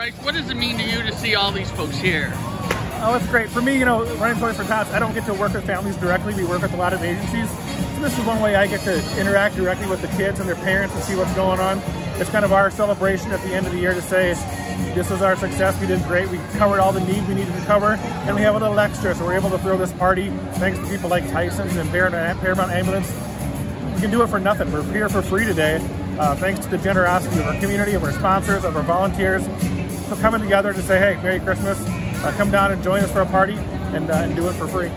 What does it mean to you to see all these folks here? Oh, it's great. For me, you know, running Toys for Tots, I don't get to work with families directly. We work with a lot of agencies. So this is one way I get to interact directly with the kids and their parents and see what's going on. It's kind of our celebration at the end of the year to say, this is our success, we did great, we covered all the needs we needed to cover, and we have a little extra, so we're able to throw this party thanks to people like Tyson's and Paramount Ambulance. We can do it for nothing. We're here for free today, uh, thanks to the generosity of our community, of our sponsors, of our volunteers, coming together to say, hey, Merry Christmas, uh, come down and join us for a party and, uh, and do it for free.